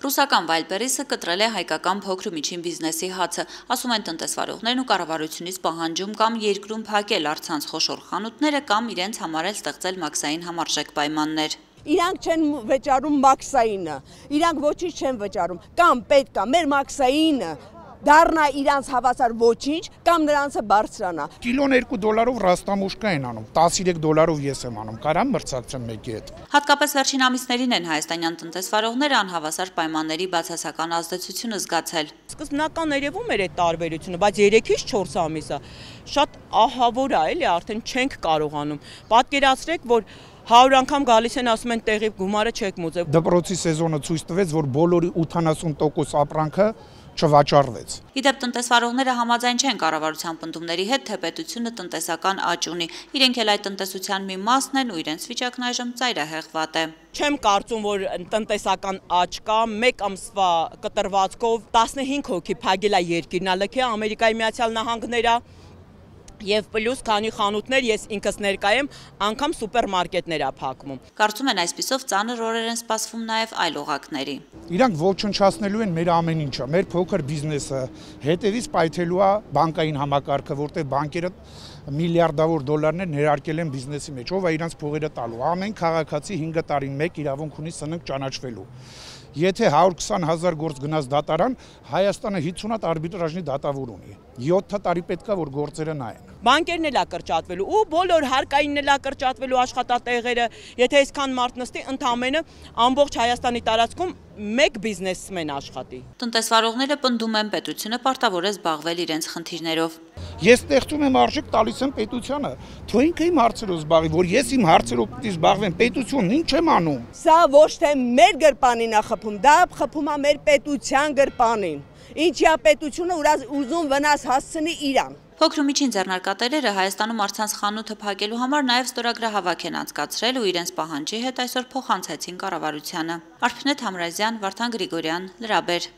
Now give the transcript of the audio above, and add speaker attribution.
Speaker 1: Ռուսական Wildberries-ը կտրել է հայկական փոքր ու միջին բիզնեսի հացը, ասում են տնտեսվարողներն ու կառավարությունից պահանջում կամ երկրում փակել առցանց խոշոր խանութները կամ իրենց համար էլ ստեղծել մաքսային համարժեք պայմաններ
Speaker 2: իրանք չեն վճարում մաքսայինը, իրանք ոչինչ չեն վճարում, կամ պետք է մեր մաքսայինը դառնա իրանց հավասար ոչինչ կամ նրանցը բարձրանա։
Speaker 3: Կիլոն 2 դոլարով ռաստամուշկա են անում, 13 դոլարով ես եմ անում, կարամ մրցակցեմ մեկի հետ։
Speaker 1: Հատկապես վերջին ամիսներին են հայաստանյան տնտեսվարողները անհավասար պայմանների բացասական ազդեցությունը զգացել։
Speaker 4: Սկզբնական երևում էր այդ տարբերությունը, բայց 3-ից 4 ամիսը շատ ահավոր է, էլի արդեն չենք կարողանում։ Պատկերացրեք, որ 100 անգամ գալիս են ասում են տեղի գումարը չեք մուծել։
Speaker 3: Դպրոցի սեզոնը ցույց տվեց, որ բոլորի 80% ապրանքը չվաճառվեց։
Speaker 1: Իդեպ տնտեսվարողները համաձայն չեն կառավարության պնդումների հետ, թե պետությունը տնտեսական աճ ունի։ Իրենք էլ այդ տնտեսության մի մասն են ու իրենց վիճակն այժմ ծայրահեղված է։
Speaker 4: Չեմ կարծում, որ տնտեսական աճ կա, մեկ ամսվա կտրվածքով 15 հոգի փագել է երկիրն, ալեքի Ամերիկայի Միացյալ Նահանգները Եվ պլյուս քանի խանութներ ես ինքս ներկայ եմ, անգամ սուպերմարկետներ ա փակվում։
Speaker 1: Կարծում են այսպիսով ծանր օրեր են սպասվում նաև այլ օղակների։
Speaker 3: Իրանք ոչնչացնելու են մեր ամեն ինչը, մեր փոքր բիզնեսը, հետևից պայթելու է բանկային համակարգը, որտեղ բանկերը միլիարդավոր դոլարներ ներարկել են բիզնեսի մեջ, ով է իրանց փողերը տալու։ Ամեն քաղաքացի 5 տարին մեկ իրավունք ունի սննք ճանաչվելու։ Եթե 120 հազար գործ գնաց դատարան, Հայաստանը 50 հատ արբիտրաժնի դատավոր ունի։ 7 տարի պետքա որ գործերը նայեն։
Speaker 4: Բանկերն էլ ա կրճատվելու ու բոլոր հարկայինն էլ ա կրճատվելու աշխատատեղերը, եթե այսքան մարդ նստի, ընդամենը ամբողջ Հայաստանի տարածքում մեկ բիզնեսմեն աշխատի։
Speaker 1: Տնտեսվարողները պնդում են պետությունը պարտավոր է զբաղվել իրենց խնդիրներով։
Speaker 3: Ես ստեղծում եմ արժեք տալիս եմ պետությանը, թող ինքը իմ հարցերով զբաղի, որ ես իմ հարցերով պիտի զբաղվեմ, պետությունն ինչ եմ անում։
Speaker 2: Սա ոչ թե մեր գրպանին է խփում, դա խփում է մեր պետության գրպանին։ Ինչիա պետությունը ուզում վնաս հասցնի իրան։
Speaker 1: Փոքր ու միջին ձեռնարկատերերը Հայաստանում առցանց խանութը փակելու համար նաև ստորագրահավաք են անցկացրել ու իրենց պահանջի հետ այսօր փոխանցեցին կառավարությանը։ Արփնետ Համրազյան, Վարդան Գրիգորյան, Լրաբեր։